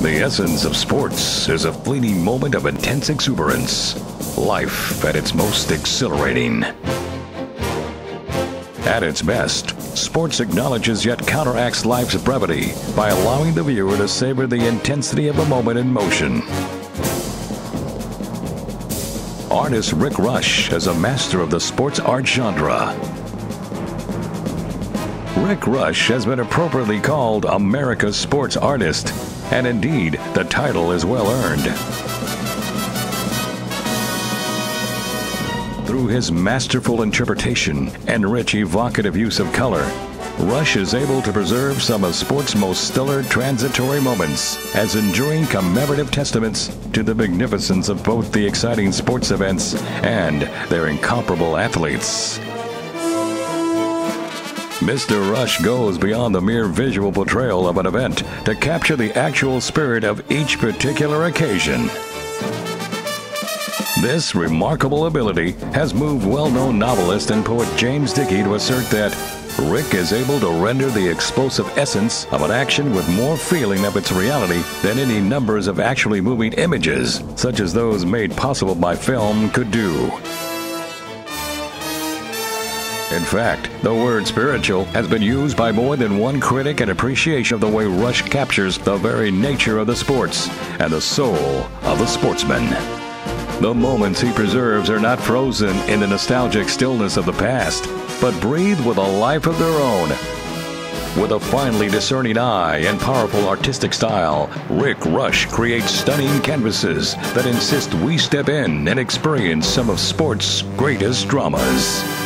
The essence of sports is a fleeting moment of intense exuberance. Life at its most exhilarating. At its best, sports acknowledges yet counteracts life's brevity by allowing the viewer to savor the intensity of a moment in motion. Artist Rick Rush is a master of the sports art genre. Rick Rush has been appropriately called America's sports artist, and indeed, the title is well earned. Through his masterful interpretation and rich evocative use of color, Rush is able to preserve some of sport's most stellar transitory moments as enduring commemorative testaments to the magnificence of both the exciting sports events and their incomparable athletes. Mr. Rush goes beyond the mere visual portrayal of an event to capture the actual spirit of each particular occasion. This remarkable ability has moved well known novelist and poet James Dickey to assert that Rick is able to render the explosive essence of an action with more feeling of its reality than any numbers of actually moving images, such as those made possible by film, could do. In fact, the word spiritual has been used by more than one critic in appreciation of the way Rush captures the very nature of the sports and the soul of the sportsman. The moments he preserves are not frozen in the nostalgic stillness of the past, but breathe with a life of their own. With a finely discerning eye and powerful artistic style, Rick Rush creates stunning canvases that insist we step in and experience some of sport's greatest dramas.